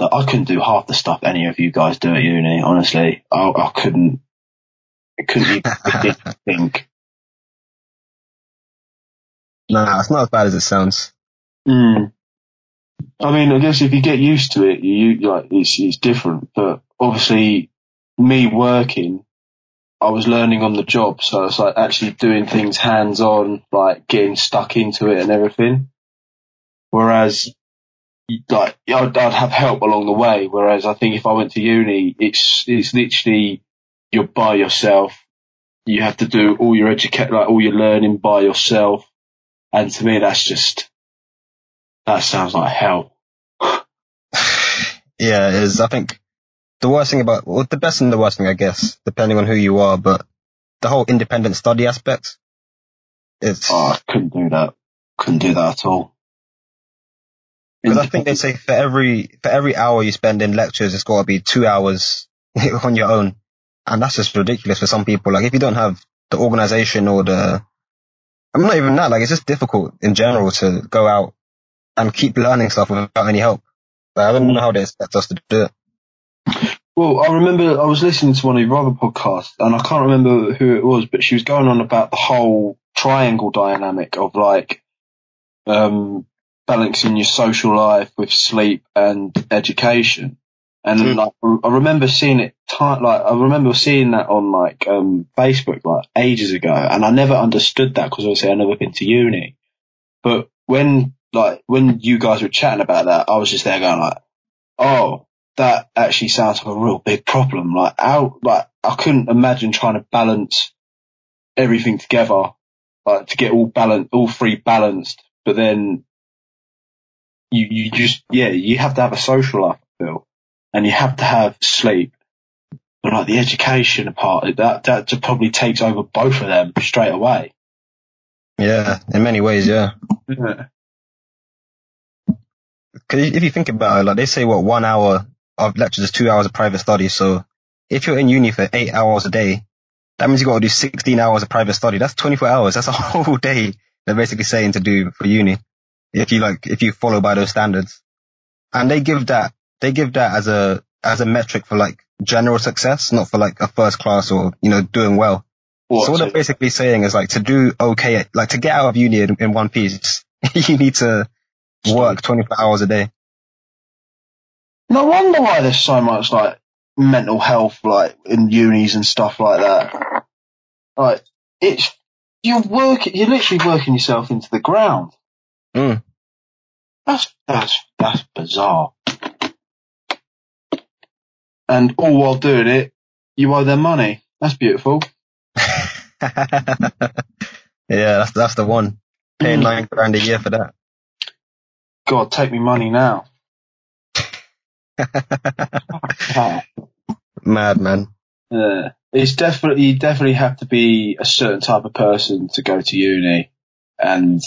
that I couldn't do half the stuff any of you guys do at uni. Honestly, I, I couldn't. I couldn't even think. Nah, it's not as bad as it sounds. Mm. I mean, I guess if you get used to it, you like it's it's different. But obviously, me working, I was learning on the job, so it's like actually doing things hands on, like getting stuck into it and everything. Whereas, like I'd, I'd have help along the way. Whereas I think if I went to uni, it's it's literally you're by yourself. You have to do all your educate, like all your learning by yourself. And to me, that's just that sounds like hell. yeah, it is. I think the worst thing about, well, the best and the worst thing, I guess, depending on who you are, but the whole independent study aspect, it's. Oh, I couldn't do that. Couldn't do that at all. Because I think they say for every, for every hour you spend in lectures, it's got to be two hours on your own. And that's just ridiculous for some people. Like if you don't have the organization or the, I'm not even that, like it's just difficult in general to go out and keep learning stuff without any help. Like, I don't know how they expect us to do it. Well, I remember I was listening to one of your other podcasts, and I can't remember who it was, but she was going on about the whole triangle dynamic of like um, balancing your social life with sleep and education. And mm. like, I remember seeing it, t- like, I remember seeing that on like, um, Facebook like ages ago. And I never understood that because obviously I never been to uni. But when, like, when you guys were chatting about that, I was just there going like, oh, that actually sounds like a real big problem. Like, how, like, I couldn't imagine trying to balance everything together, like, to get all balance, all three balanced. But then you, you just, yeah, you have to have a social life, Bill and you have to have sleep. But like the education part, that that just probably takes over both of them straight away. Yeah, in many ways, yeah. Yeah. Cause if you think about it, like they say, what one hour of lectures is two hours of private study. So if you're in uni for eight hours a day, that means you got to do 16 hours of private study. That's 24 hours. That's a whole day. They're basically saying to do for uni. If you like, if you follow by those standards and they give that they give that as a as a metric for like general success, not for like a first class or you know doing well. What, so what they're basically saying is like to do okay, like to get out of uni in, in one piece, you need to work 24 hours a day. No wonder why there's so much like mental health like in unis and stuff like that. Like it's you're working, you're literally working yourself into the ground. Mm. That's that's that's bizarre and all while doing it, you owe them money. That's beautiful. yeah, that's that's the one. Paying mm. nine grand a year for that. God, take me money now. Mad man. Yeah, it's definitely you definitely have to be a certain type of person to go to uni, and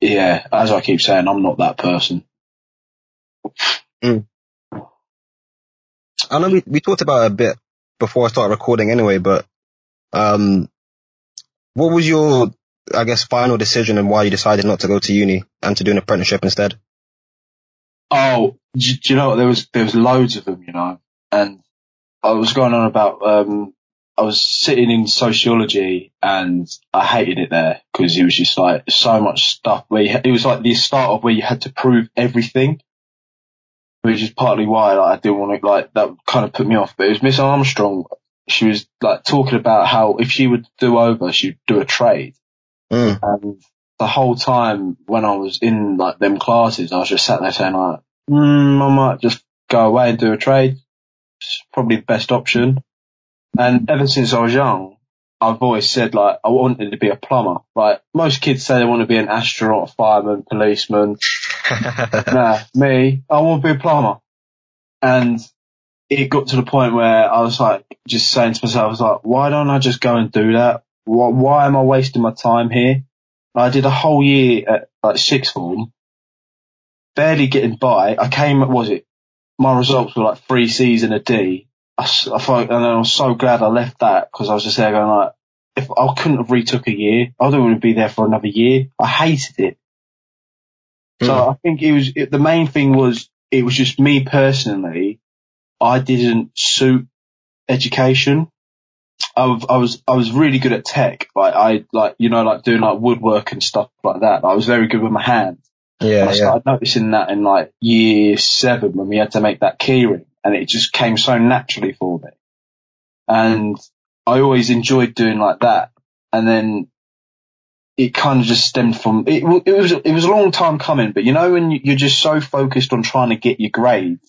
yeah, as I keep saying, I'm not that person. Mm. I know we, we talked about it a bit before I started recording anyway, but, um, what was your, I guess, final decision and why you decided not to go to uni and to do an apprenticeship instead? Oh, do, do you know what? There was, there was loads of them, you know, and I was going on about, um, I was sitting in sociology and I hated it there because it was just like so much stuff where you, it was like the start of where you had to prove everything which is partly why like, I didn't want to like that kind of put me off. But it was Miss Armstrong. She was like talking about how if she would do over, she'd do a trade. Mm. And the whole time when I was in like them classes, I was just sat there saying like, mm, I might just go away and do a trade. It's probably the best option. And ever since I was young, I've always said like I wanted to be a plumber. Like most kids say they want to be an astronaut, fireman, policeman. nah, me, I want to be a plumber. And it got to the point where I was like, just saying to myself, I was like, why don't I just go and do that? Why, why am I wasting my time here? I did a whole year at like sixth form, barely getting by. I came, was it? My results were like three C's and a D. I, I thought, and I was so glad I left that because I was just there going like, if I couldn't have retook a year, I don't want to be there for another year. I hated it. So mm. I think it was it, the main thing was it was just me personally. I didn't suit education. I was, I was, I was really good at tech. Like I, like, you know, like doing like woodwork and stuff like that. I was very good with my hands. Yeah, And I yeah. started noticing that in like year seven when we had to make that keyring and it just came so naturally for me. And I always enjoyed doing like that. And then it kind of just stemmed from, it, it was, it was a long time coming, but you know, when you- you're just so focused on trying to get your grade,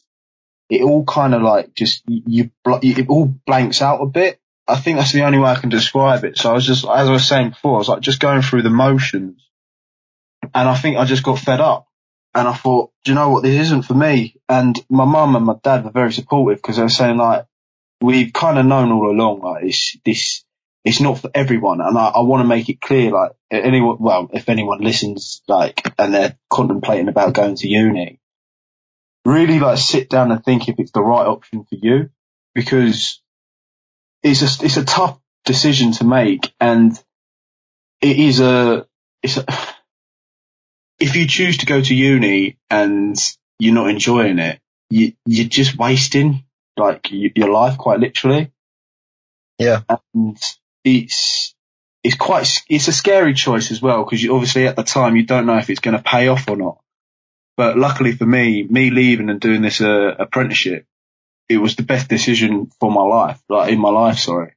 it all kind of like just, you, it all blanks out a bit. I think that's the only way I can describe it. So I was just, as I was saying before, I was like just going through the motions and I think I just got fed up. And I thought, do you know what? This isn't for me. And my mum and my dad were very supportive because they were saying like, we've kind of known all along, like this, this, it's not for everyone. And I, I want to make it clear, like anyone, well, if anyone listens, like, and they're contemplating about going to uni, really like sit down and think if it's the right option for you because it's a, it's a tough decision to make and it is a, it's a, if you choose to go to uni and you're not enjoying it, you, you're just wasting like your life quite literally. Yeah. And it's, it's quite, it's a scary choice as well because you obviously at the time you don't know if it's going to pay off or not. But luckily for me, me leaving and doing this uh, apprenticeship, it was the best decision for my life, like in my life, sorry.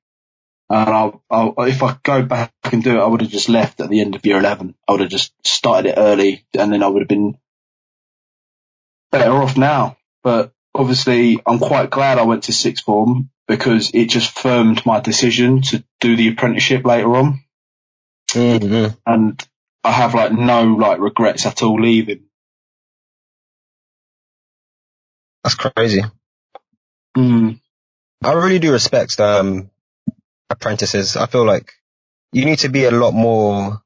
And I'll, I'll, if I go back and do it, I would have just left at the end of year 11. I would have just started it early and then I would have been better off now. But obviously I'm quite glad I went to sixth form because it just firmed my decision to do the apprenticeship later on. Mm-hmm. And I have like no like regrets at all leaving. That's crazy. Mm. I really do respect um apprentices. I feel like you need to be a lot more,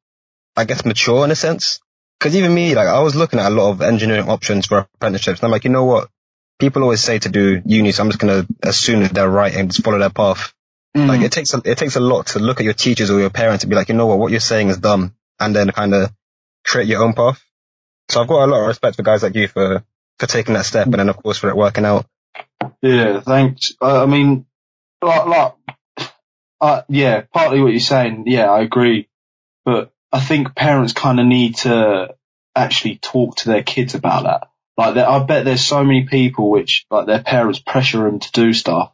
I guess, mature in a sense. Because even me, like I was looking at a lot of engineering options for apprenticeships, and I'm like, you know what? People always say to do uni, so I'm just gonna assume that they're right and just follow their path. Mm. Like it takes a, it takes a lot to look at your teachers or your parents and be like, you know what, what you're saying is dumb, and then kind of create your own path. So I've got a lot of respect for guys like you for for taking that step, and then of course for it working out. Yeah, thanks. I mean, like, like, uh, yeah, partly what you're saying. Yeah, I agree. But I think parents kind of need to actually talk to their kids about that. Like, I bet there's so many people which, like, their parents pressure them to do stuff,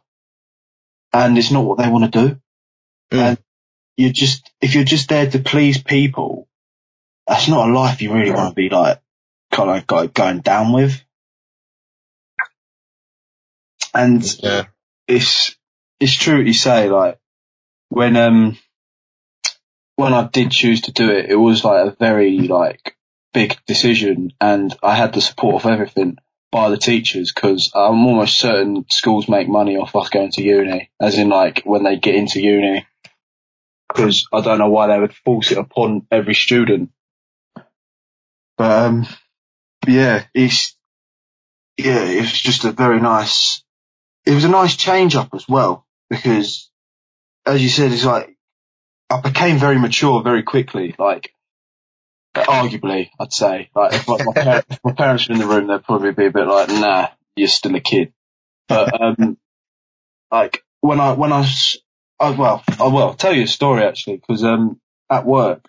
and it's not what they want to do. Mm. And you're just, if you're just there to please people, that's not a life you really want to be like, kind of go, going down with. And Yeah. it's it's true what you say. Like when um when I did choose to do it, it was like a very like big decision, and I had the support of everything by the teachers because I'm almost certain schools make money off us going to uni, as in like when they get into uni. Because I don't know why they would force it upon every student. But um, yeah, it's yeah, it's just a very nice. It was a nice change up as well because, as you said, it's like I became very mature very quickly. Like, arguably, I'd say. Like, if, my, par- if my parents were in the room, they'd probably be a bit like, "Nah, you're still a kid." But um, like when I when I, I well, I will I'll tell you a story actually because um, at work,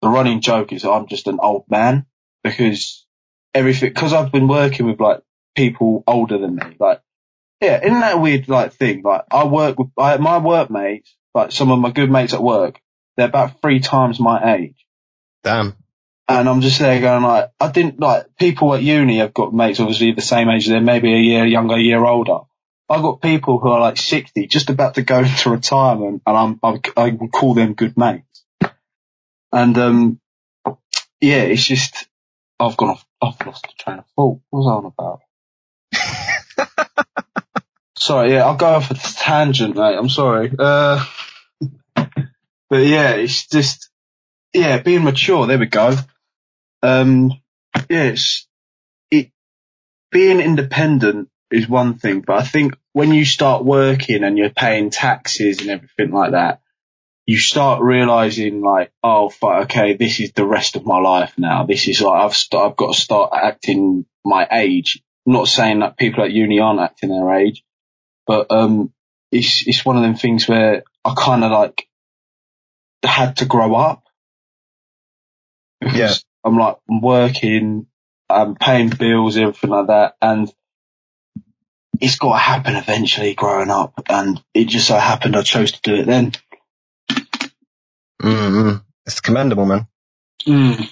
the running joke is I'm just an old man because everything because I've been working with like people older than me, like. Yeah, isn't that a weird like thing? Like I work with I, my workmates, like some of my good mates at work, they're about three times my age. Damn. And I'm just there going like, I didn't like people at uni have got mates obviously the same age as them, maybe a year younger, a year older. I've got people who are like 60, just about to go into retirement and I'm, I'm I would call them good mates. And, um, yeah, it's just, I've gone off, I've lost the train of thought. What was I on about? sorry, yeah, I'll go off a tangent, mate. I'm sorry. Uh, but yeah, it's just, yeah, being mature. There we go. Um, yeah, it, being independent is one thing, but I think when you start working and you're paying taxes and everything like that, you start realizing like, oh, fuck, okay, this is the rest of my life now. This is like, I've st- I've got to start acting my age not saying that people at uni aren't acting their age, but um, it's it's one of them things where I kind of like had to grow up. Yeah. I'm like I'm working, I'm paying bills, everything like that, and it's got to happen eventually. Growing up, and it just so happened I chose to do it then. mm It's commendable, man. Mm.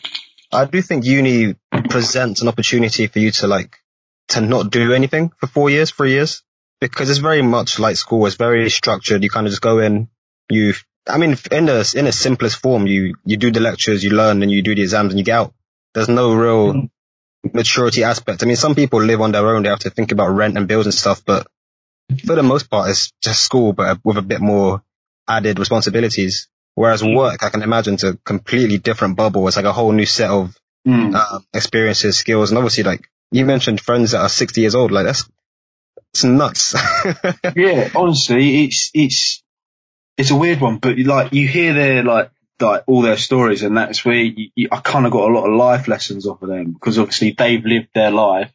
I do think uni presents an opportunity for you to like to not do anything for four years, three years, because it's very much like school. It's very structured. You kind of just go in. You, I mean, in the in the simplest form, you you do the lectures, you learn, and you do the exams, and you get out. There's no real Mhm. maturity aspect. I mean, some people live on their own. They have to think about rent and bills and stuff, but for the most part, it's just school, but with a bit more added responsibilities. Whereas work, I can imagine, it's a completely different bubble. It's like a whole new set of Mm. uh, experiences, skills, and obviously, like you mentioned, friends that are 60 years old. Like that's it's nuts. yeah, honestly, it's it's it's a weird one, but like you hear their like like all their stories, and that's where you, you, I kind of got a lot of life lessons off of them because obviously they've lived their life.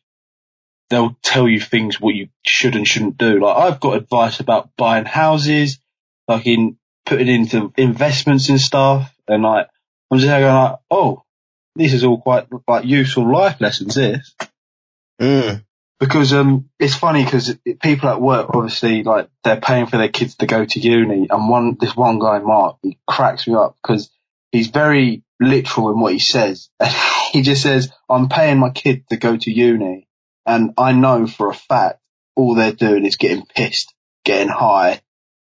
They'll tell you things what you should and shouldn't do. Like I've got advice about buying houses, like in putting into investments and stuff, and like I'm just going like, oh, this is all quite like useful life lessons. This mm, because um it's funny because people at work obviously like they're paying for their kids to go to uni and one this one guy Mark he cracks me up because he's very literal in what he says. And he just says I'm paying my kid to go to uni and I know for a fact all they're doing is getting pissed getting high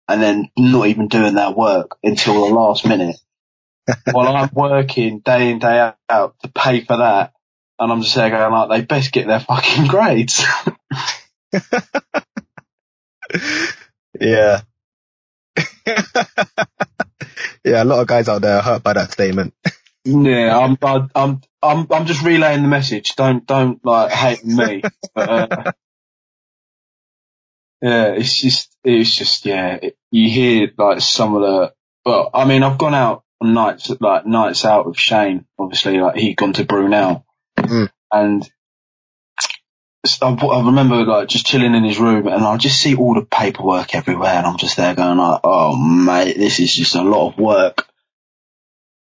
and then not even doing their work until the last minute. While I'm working day in day out to pay for that and I'm just there going like, they best get their fucking grades. yeah. yeah, a lot of guys out there are hurt by that statement. yeah, I'm, I- I'm, I'm, I'm just relaying the message. Don't, don't like hate me. But, uh, yeah, it's just, it's just, yeah, it, you hear like some of the, well, I mean, I've gone out on nights, like nights out with Shane, obviously, like he'd gone to Brunel Mm. and I, I remember like just chilling in his room and I just see all the paperwork everywhere and I'm just there going like, oh mate, this is just a lot of work.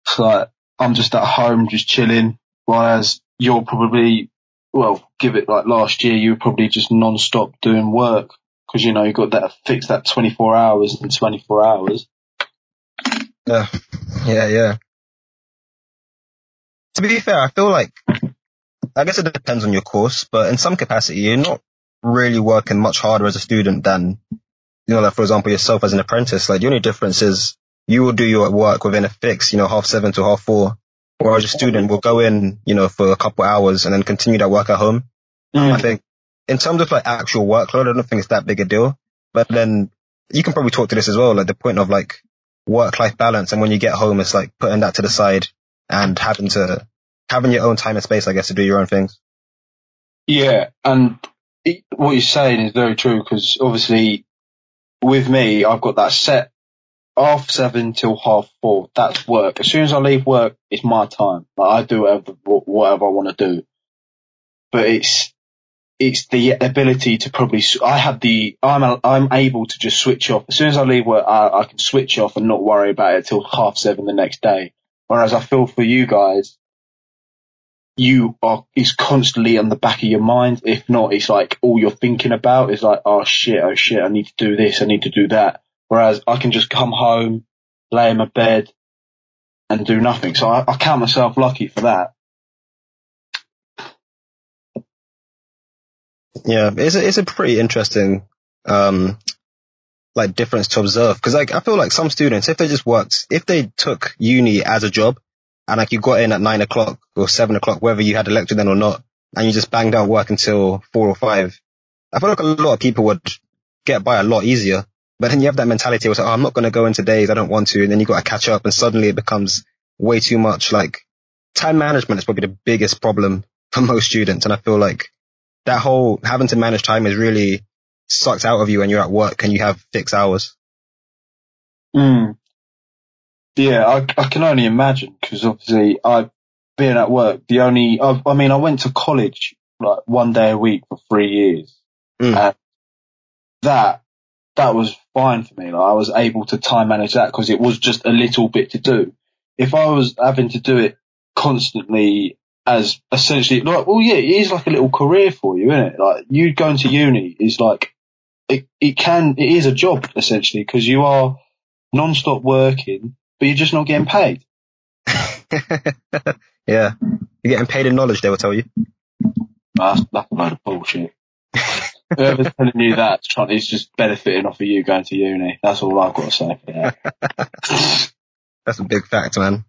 It's like, I'm just at home just chilling, whereas you're probably, well, give it like last year, you were probably just non-stop doing work because you know you've got that fix that 24 hours in 24 hours. Yeah, yeah, yeah. To be fair, I feel like, I guess it depends on your course, but in some capacity, you're not really working much harder as a student than, you know, like for example, yourself as an apprentice. Like the only difference is you will do your work within a fix, you know, half seven to half four, whereas a student will go in, you know, for a couple hours and then continue that work at home. Mm. I think in terms of like actual workload, I don't think it's that big a deal. But then you can probably talk to this as well, like the point of like work life balance. And when you get home, it's like putting that to the side and having to, having your own time and space, I guess, to do your own things. Yeah, and what you're saying is very true because obviously with me, I've got that set half seven till half four. That's work. As soon as I leave work, it's my time. Like I do whatever whatever I want to do. But it's it's the ability to probably. I have the. I'm I'm able to just switch off as soon as I leave work. I, I can switch off and not worry about it till half seven the next day. Whereas I feel for you guys, you are is constantly on the back of your mind. If not, it's like all you're thinking about is like, oh shit, oh shit, I need to do this, I need to do that. Whereas I can just come home, lay in my bed, and do nothing. So I, I count myself lucky for that. Yeah, it's a, it's a pretty interesting, um, like difference to observe. Cause like, I feel like some students, if they just worked, if they took uni as a job and like you got in at nine o'clock or seven o'clock, whether you had a lecture then or not, and you just banged out work until four or five, I feel like a lot of people would get by a lot easier. But then you have that mentality where it's like, oh, I'm not going to go into days. I don't want to. And then you got to catch up and suddenly it becomes way too much. Like time management is probably the biggest problem for most students. And I feel like that whole having to manage time is really sucked out of you when you're at work and you have fixed hours. Mm. Yeah, I, I can only imagine because obviously I've been at work. The only, I've, I mean, I went to college like one day a week for three years. Mm. And that, that was fine for me. Like I was able to time manage that because it was just a little bit to do. If I was having to do it constantly as essentially like, well, yeah, it is like a little career for you, isn't it? Like you going to uni is like, it, it can, it is a job essentially because you are non-stop working, but you're just not getting paid. yeah. You're getting paid in knowledge, they will tell you. That's, that's a load of bullshit. Whoever's telling you that is just benefiting off of you going to uni. That's all I've got to say for that. That's a big fact, man.